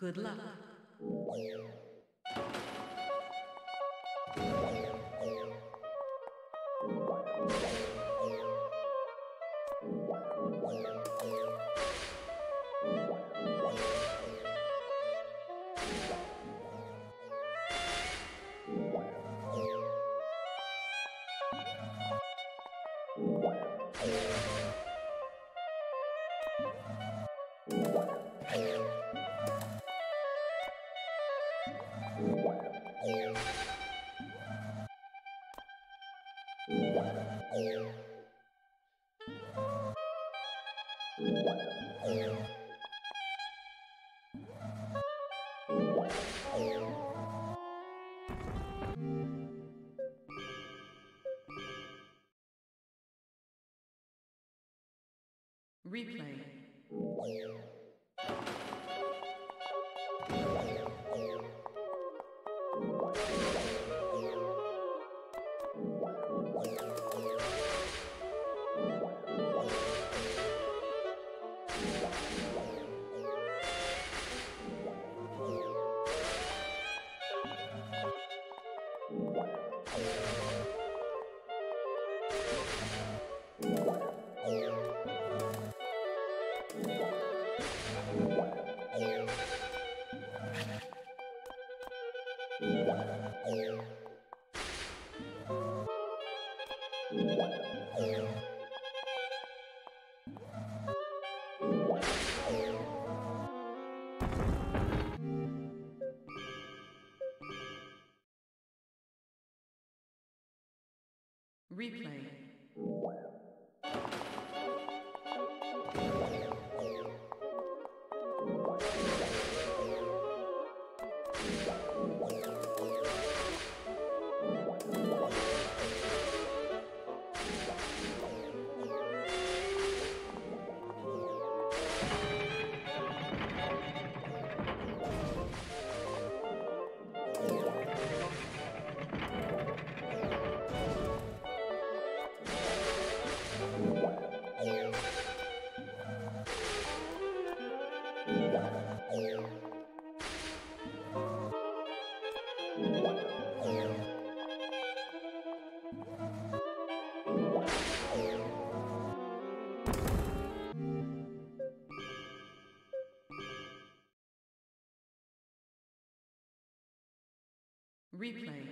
Good luck. Replay. Yeah. Replay. Replay.